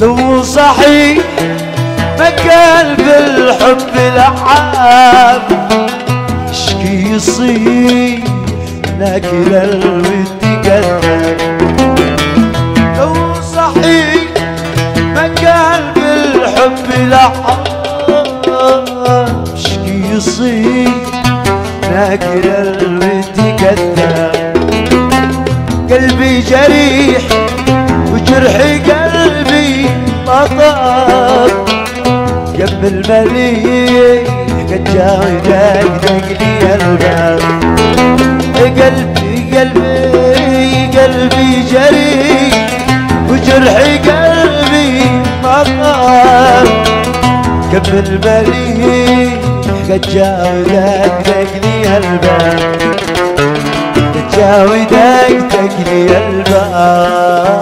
لو صحيح ما كان بالحب لعاب. اشكي يصير لكن الود لو صحيح ما كان بالحب لعاب. اشكي يصير لكن الود قدر قلبي جريح وجرح قلبي مطر قبل مليح قد جاوي دق لي الباب قلبي قلبي قلبي جريح وجرح قلبي مطر مليح قد جاوي دق لي الباب تجاوي دقتك لي الباب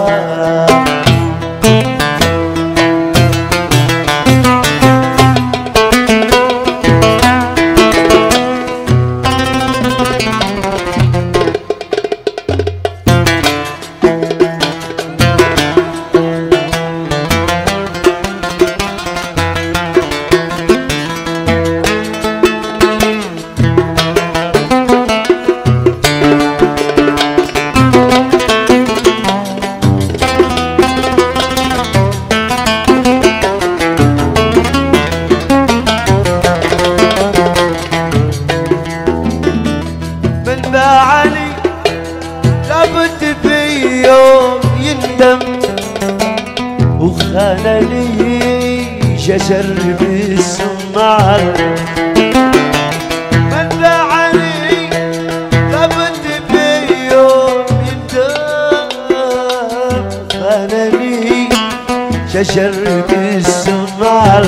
جسر بالسمع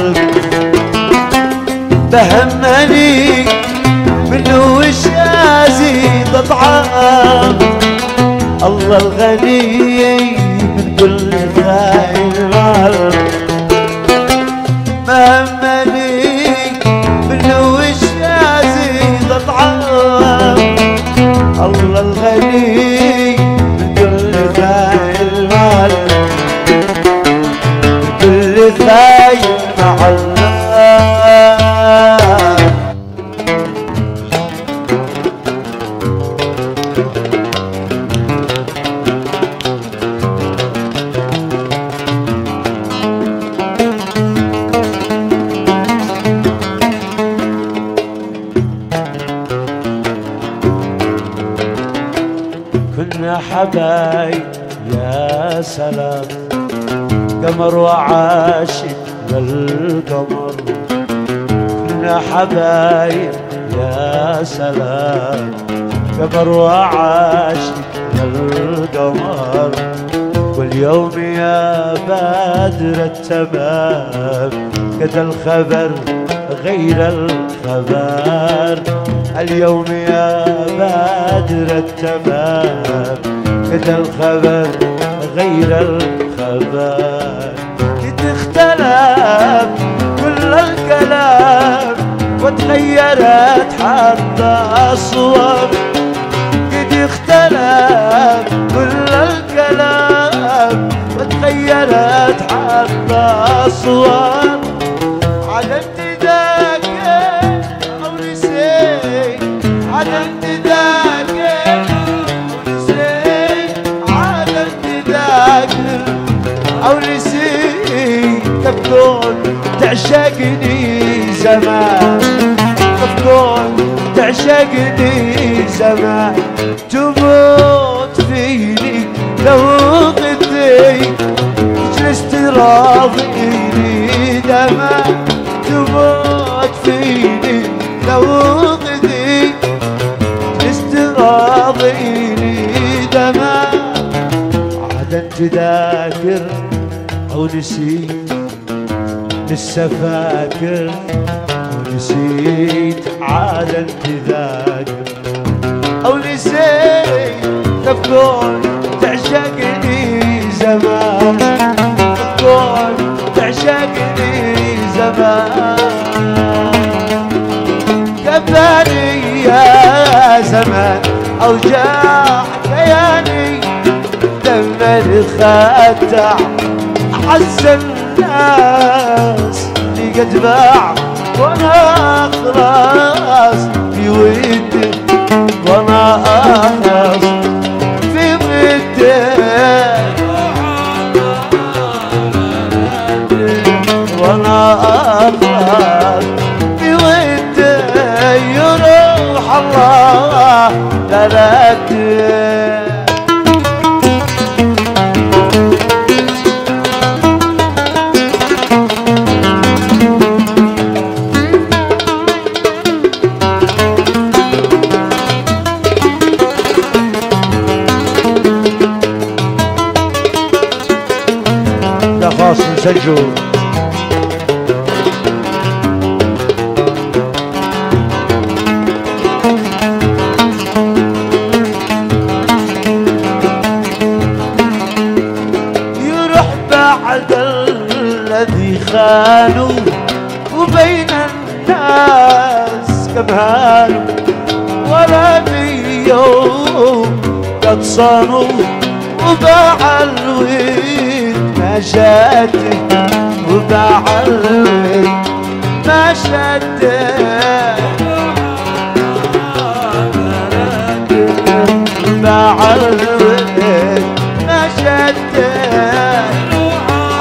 فهمني منه وش أزيد اطعام الله الغني من كل كل خاين مع يا سلام قمر وعاشق للقمر واليوم يا بادر التمام قد الخبر غير الخبر. اليوم يا بادر التمام قد الخبر غير الخبر. قد اختلف كل الكلام وتغيرت حتى الصور قد اختلف كل الكلام وتغيرت حتى الصور علمت ذاك أو نسيت علمت ذاك أو نسيت علمت ذاك أو نسيت. تكون تعشقني زمان. تكون تعشقني زمان تموت فيني لو غديت جلست راضيني دما تموت فيني لو غديت جلست راضيني دما عاد تذاكر أو نسيت لسه فاكر. ونسيت عاد تذاكر أو نسيت تكون تعشقني زمان. تكون تعشقني زمان. كفاني يا زمان اوجاع كياني دم الخدع عز الناس اللي قد باع وأنا خلاص في ودي وأنا اخلص في ودي. وأنا اخلص في ودي. يروح الله لا مسجل يروح بعد الذي خانوا وبين الناس كم هانوا ولا بيوم قد صانوا وباع الود وباع الود ما ما شاته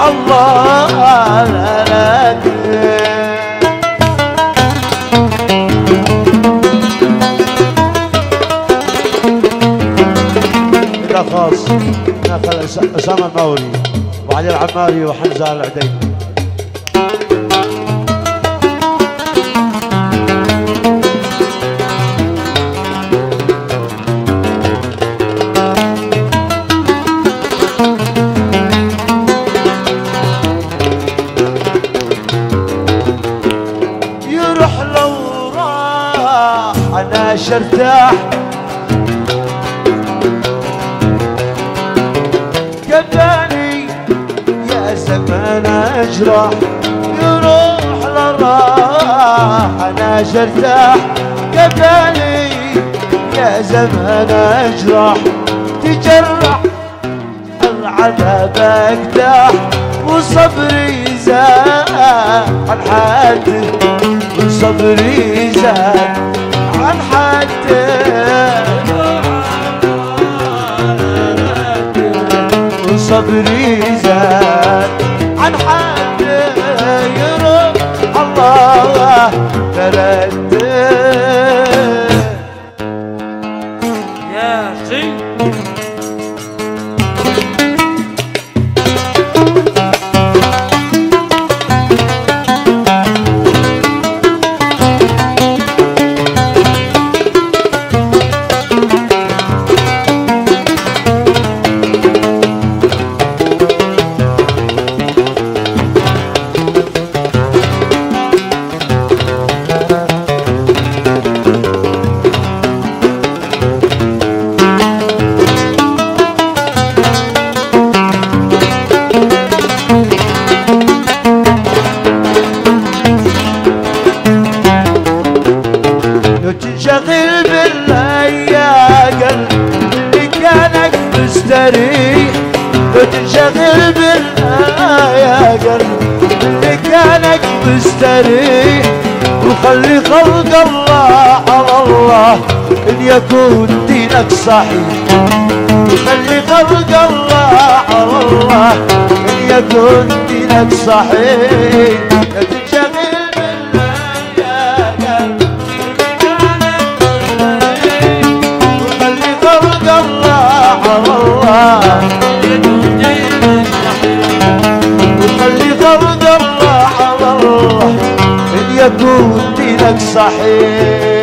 الله لا لا ده خاص ناخذ أس- اسامه الموري وعلي العماري وحمزة العديد يروح لو راح أنا شرتاح اجرح يروح لراح أنا شرتاح كفاني يا زمان أجرح. تجرح العذاب أقدح. وصبري زاد عن حد وصبري زاد عن حد. وصبري زاد الله كانك مستريح لو تنشغل بالله يا قلب. اللي كانك مستريح وخلي خلق الله على الله إن يكون دينك صحيح. خلي خلق الله على الله إن يكون دينك صحيح. يكون دينك صحيح.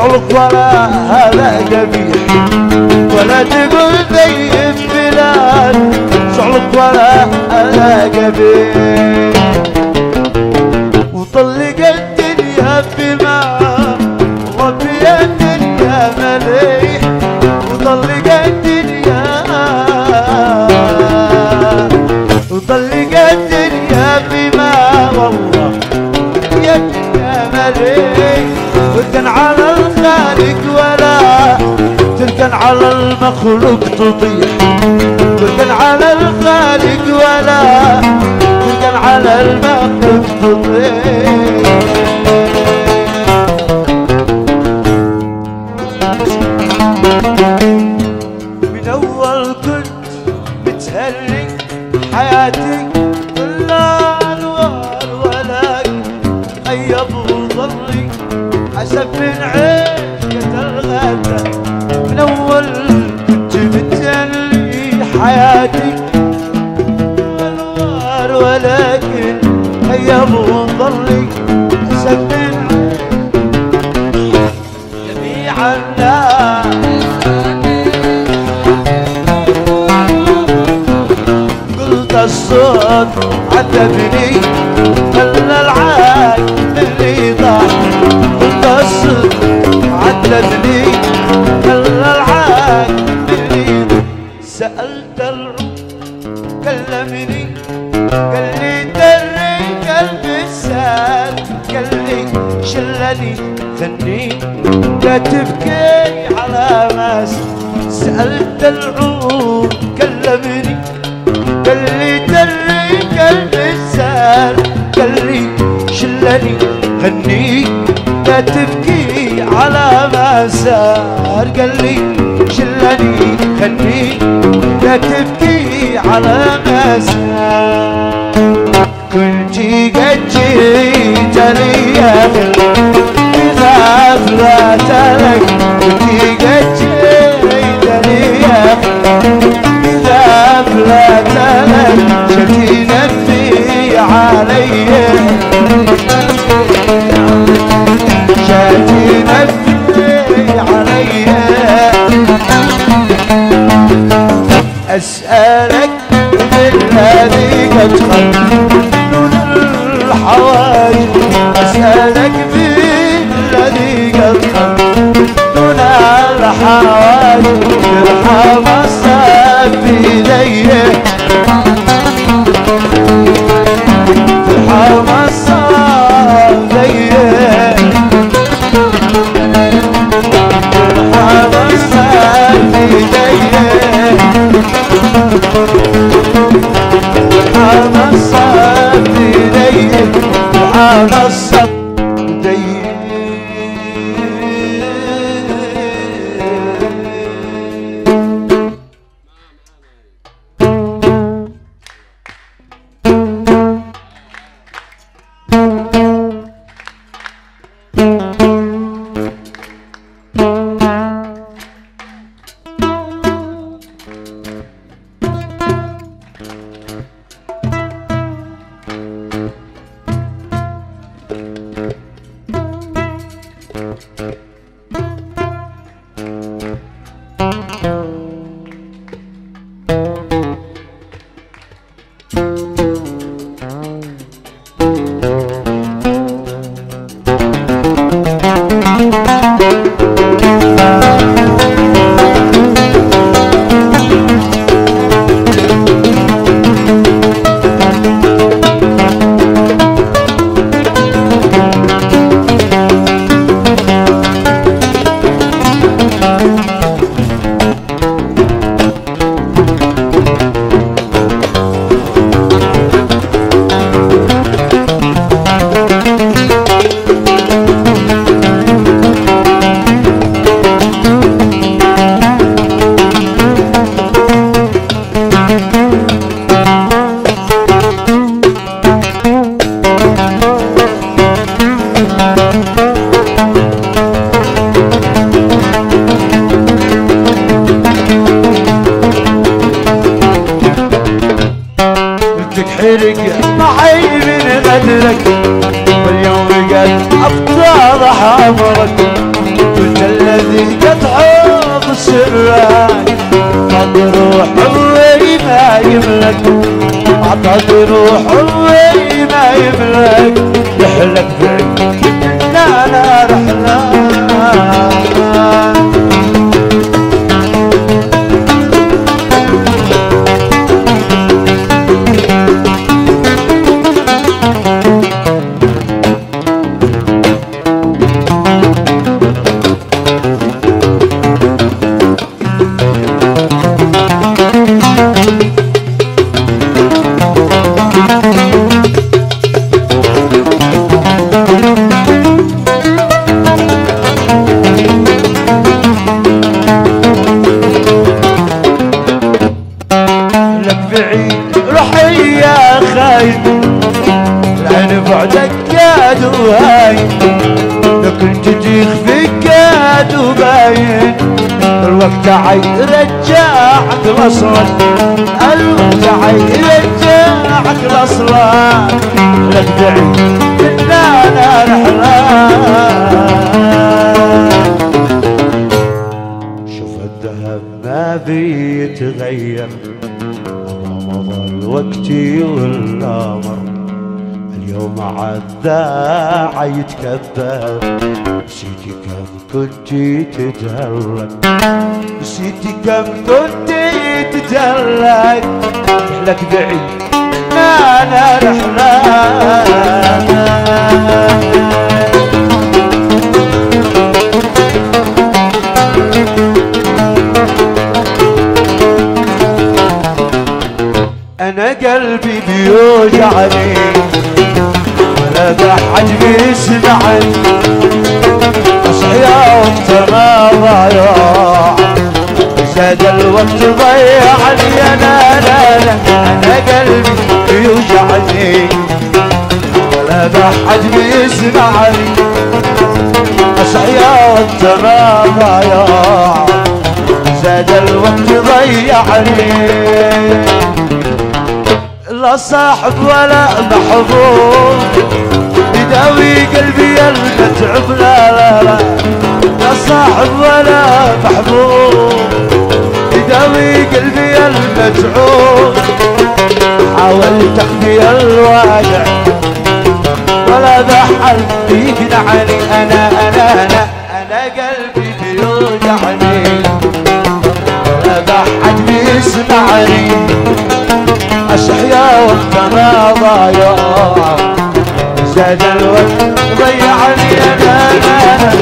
شعرك ولا هذا قبيح ولا تقول زي البلاد شعرك ولا هذا قبيح الخالق ولا تركن على المخلوق تطيح تركن على الخالق ولا تركن على المخلوق تطيح حسب من عيشة من أول كنت بتهري حياتي. انوار ولكن ايب وظلي حسب من جميع الناس. قلت الصوت عذبني. كلمني قال لي دري قلبي قال لي شلني ثني لا تبكي على ماس سألت العود كلمني. قال لي دري قلبي قال لي شلني هني لا تبكي على ما سار قال لي شلني هني لا تبكي على ما سار كنت قد جيت لي يملك. عطد روح ما يحلك بعيد لا لا رحلة. تعي رجعك لصلك الوقت تعي رجعك لصلك لك دعي لا لا شوف الذهب ما بيتغير مضى الوقت والامر اليوم عالذاع يتكبر. نسيتي كم كنتي تتهلك نسيتي كم كنتي تتهلك رحلك بعيد أنا رحلة أنا قلبي بيوجعني. ولا بحد بيسمعني اصحيا وانت ما ضايع زاد الوقت ضيعني أنا لا لا أنا قلبي بيوجعني ولا بحد بيسمعني اصحيا وانت ما ضايع زاد الوقت ضيعني لا صاحب ولا محبوب يداوي قلبي المتعب لا لا لا. لا صاحب ولا محبوب. يداوي قلبي المتعوب حاولت أخفي الواجع ولا بحل. يقنعني أنا أنا أنا. أنا قلبي بيوجعني ولا بحد بيسمعني. أشحيا وأنت ما ضايع. الوقت ضيعني أنا أنا أنا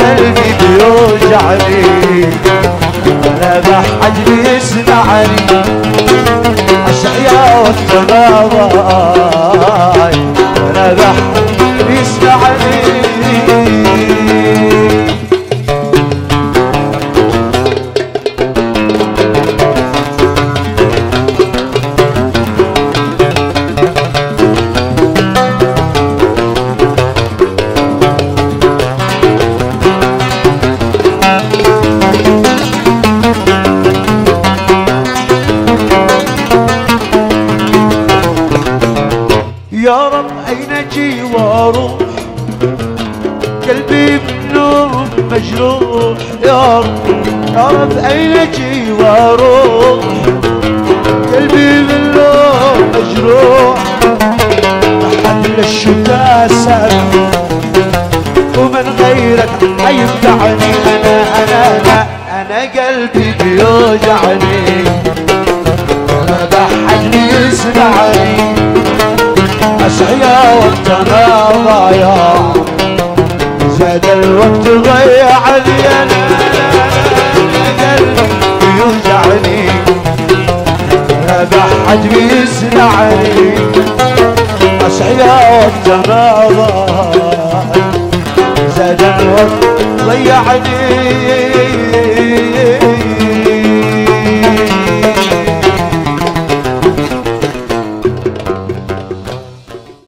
قلبي بيوجعني. ولا بحد بيسمعني وانت ما ضايع ولا بحد بيسمعني رب أين أجي وأروح. قلبي منوب مجروح. لحد الشتاء سابق ومن غيرك حيفتعني أنا أنا أنا أنا قلبي بيوجعني. ولا بحد يسمعني. أشعيا وانت ما ضايع. زاد الوقت ضيعني قلبي يوجعني لا بحد بيسمعني أشعيا وانت ما ضايع زاد الوقت ضيعني.